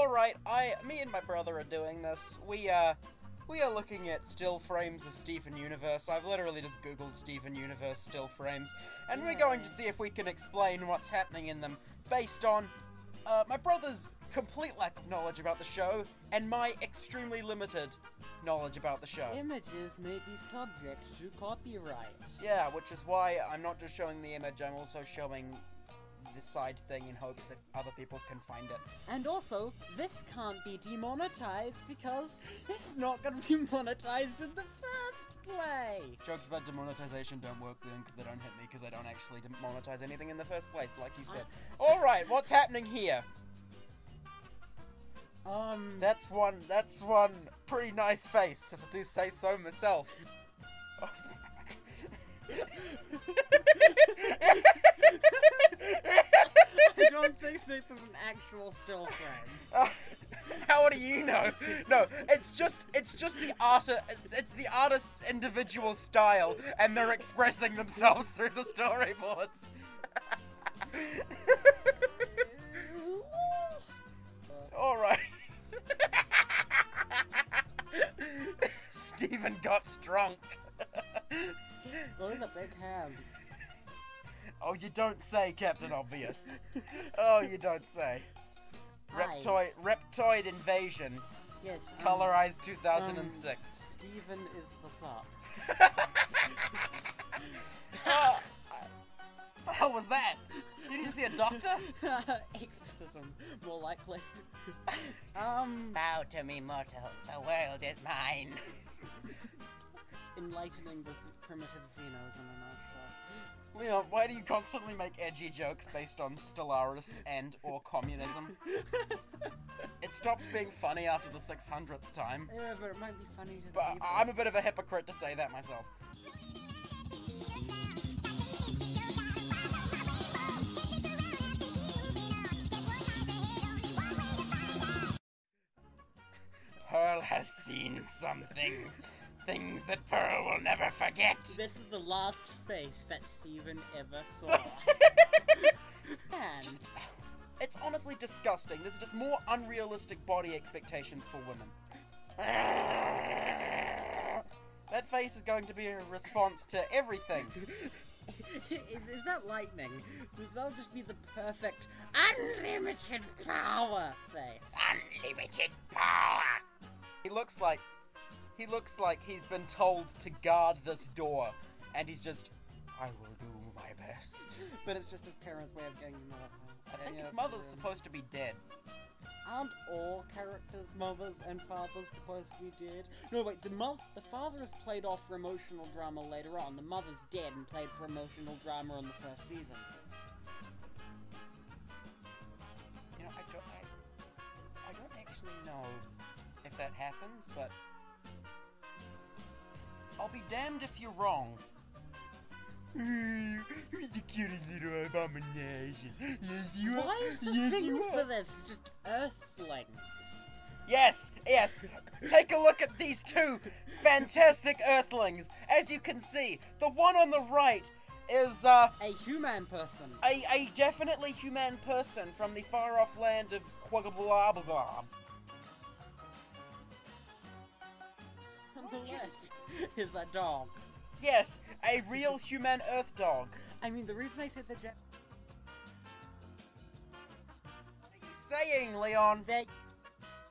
Alright, I me and my brother are doing this. We uh we are looking at still frames of Steven Universe. I've literally just googled Steven Universe still frames, and we're going to see if we can explain what's happening in them based on uh, my brother's complete lack of knowledge about the show and my extremely limited knowledge about the show. Images may be subject to copyright. Yeah, which is why I'm not just showing the image, I'm also showing the side thing in hopes that other people can find it. And also, this can't be demonetized because this is not going to be monetized in the first place. Jokes about demonetization don't work then because they don't hit me because I don't actually demonetize anything in the first place, like you said. Alright, what's happening here? Um, That's one, that's one pretty nice face, if I do say so myself. I don't think this is an actual still frame. How do you know? No, it's just it's just the artist it's, it's the artist's individual style and they're expressing themselves through the storyboards. Alright. Steven got drunk. Those are big hands. oh, you don't say, Captain Obvious. Oh, you don't say. Reptoid. Reptoid Invasion, Yes. um, colorized 2006. Steven is the sock. Uh, the hell was that? Did you see a doctor? Exorcism, more likely. um, Bow to me, mortals. The world is mine. enlightening the z- primitive Xenos in a nutshell. Leon, why do you constantly make edgy jokes based on Stellaris and or communism? It stops being funny after the 600th time. Yeah, but it might be funny to But people. I'm a bit of a hypocrite to say that myself. Pearl has seen some things. Things that Pearl will never forget. This is the last face that Steven ever saw. and Just, it's honestly disgusting. There's just more unrealistic body expectations for women. That face is going to be a response to everything. is, is that lightning? So that'll just be the perfect unlimited power face. Unlimited power. He looks like he looks like he's been told to guard this door, and he's just, I will do my best. But it's just his parents' way of getting him out. I think his mother's supposed to be dead. Aren't all characters' mothers and fathers supposed to be dead? No, wait. The mo- the father is played off for emotional drama later on. The mother's dead and played for emotional drama in the first season. You know, I don't, I, I don't actually know if that happens, but I'll be damned if you're wrong. Who's the cutest little abomination? Yes, you are. Why is the yes, thing you for this just earthlings? Yes, yes. Take a look at these two fantastic Earthlings. As you can see, the one on the right is uh, A human person. a, a definitely human person from the far off land of Quaggablabagab. On the is a dog. Yes, a real human Earth dog. I mean, the reason I said the Jap- What are you saying, Leon? they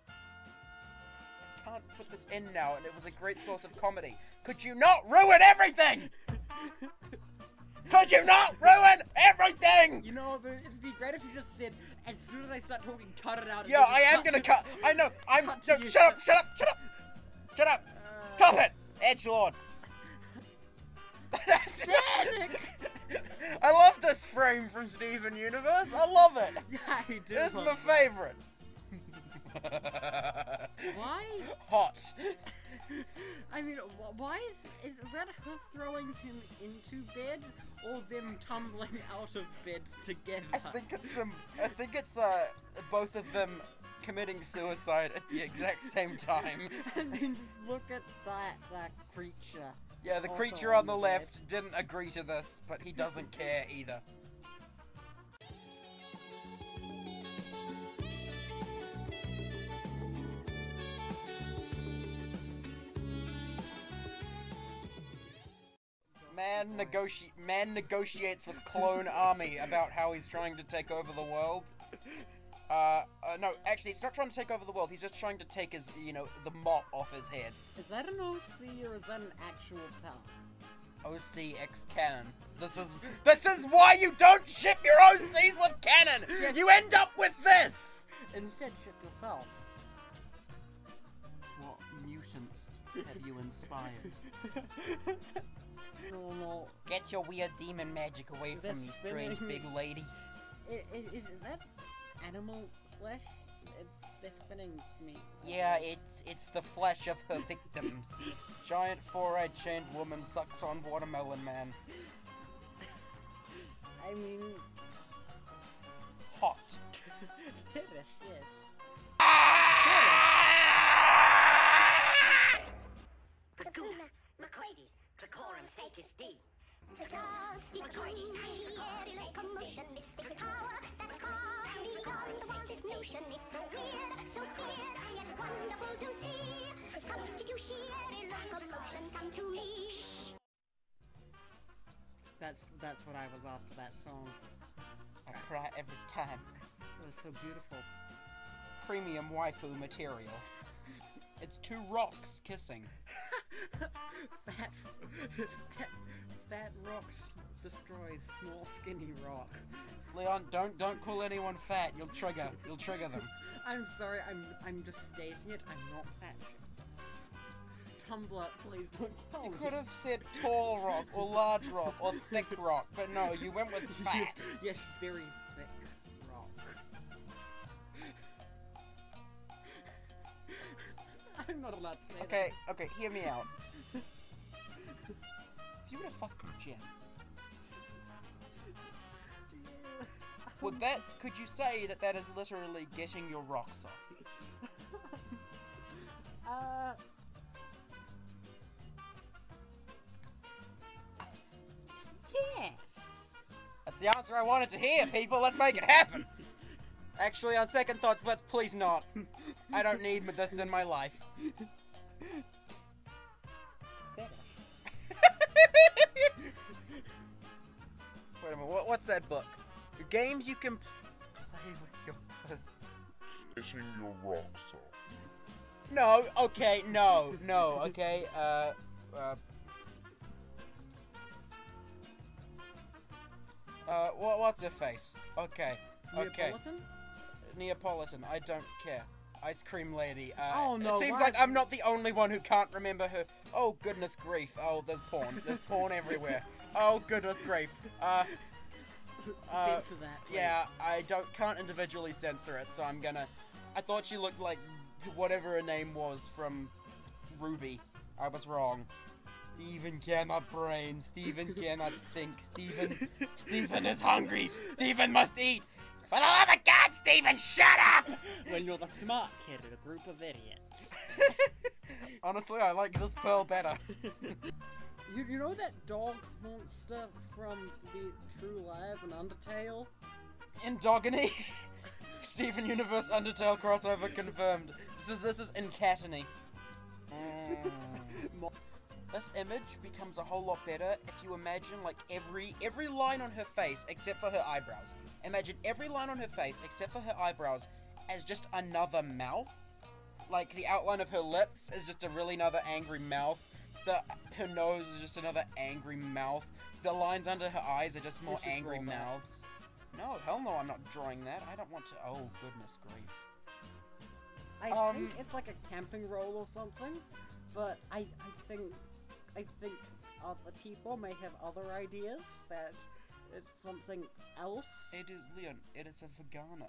I can't put this in now, and it was a great source of comedy. Could you not ruin everything? Could you not ruin everything? You know, it'd be great if you just said, as soon as I start talking, cut it out. Yeah, I am gonna cut. I know. I'm. No, shut up! Shut up! Shut up! Shut up! Stop it, Edge Lord. That's Panic! I love this frame from Steven Universe. I love it. I do. This is my favorite. Why? Hot. I mean, why is is that her throwing him into bed or them tumbling out of bed together? I think it's them. I think it's uh both of them committing suicide at the exact same time. and then just look at that uh, creature. Yeah, the creature on the, left didn't agree to this, but he doesn't care either. Man, negoti- man negotiates with clone army about how he's trying to take over the world. Uh, uh, no, actually, it's not trying to take over the world. He's just trying to take his, you know, the mop off his head. Is that an OC or is that an actual pal? OCX canon. This is this is why you don't ship your OCs with canon. Yes. You end up with this. Instead, ship yourself. What mutants have you inspired? No, no. Get your weird demon magic away Is from me, strange spinning? big lady. I- i- Is, is that animal flesh? It's they're spinning me. Yeah, it's it's the flesh of her victims. Giant four-eyed chained woman sucks on watermelon man. I mean, Hot. fetish, yes. Dracula, Macroides, Dracorum Satis D. Macroides, Nihieri, commotion, mystic power, that's called the wonderful this notion. It's so weird, so weird, and yet wonderful to see. Substitutiary locomotion come to me. That's that's what I was after that song. I cry every time. It was so beautiful. Premium waifu material. It's two rocks kissing. fat, fat, fat rocks destroys small skinny rock. Leon, don't don't call anyone fat. You'll trigger. You'll trigger them. I'm sorry, I'm I'm just stating it. I'm not fat. Tumblr, please don't call You me. could have said tall rock or large rock or thick rock, but no, you went with fat. yes, very I'm not allowed to say Okay, okay, hear me out. If you were to fuck that. would that could you say that that is literally getting your rocks off? uh. Yes. That's the answer I wanted to hear, people. Let's make it happen. Actually, on second thoughts, let's please not. I don't need this in my life. Wait a minute, what, what's that book? Games you can play with your. Getting your rocks off. No, okay, no, no, okay, uh, uh. Uh, what, what's her face? Okay, okay. Neapolitan? Neapolitan, I don't care. Ice cream lady. Uh, Oh, no, It seems like I'm not the only one who can't remember her. Oh goodness grief! Oh, there's porn. There's porn everywhere. Oh goodness grief. Uh, Uh, Censor that. please. yeah, I don't can't individually censor it, so I'm gonna. I thought she looked like whatever her name was from RWBY. I was wrong. Steven cannot brain. Steven cannot think. Steven. Steven is hungry. Steven must eat. For the love of God, Steven, shut up! When you're the smart kid in a group of idiots. Honestly, I like this pearl better. You, you know that dog monster from the True Lab and Undertale? Endogeny. Steven Universe Undertale crossover confirmed. This is this is Incatony. Mm. This image becomes a whole lot better if you imagine like every every line on her face except for her eyebrows. Imagine every line on her face except for her eyebrows as just another mouth. Like the outline of her lips is just a really another angry mouth. The her nose is just another angry mouth. The lines under her eyes are just more angry mouths. No, hell no, I'm not drawing that. I don't want to. Oh goodness grief. I Um, think it's like a camping roll or something, but I, I think I think other people may have other ideas that it's something else. It is Leon. It is a vagina.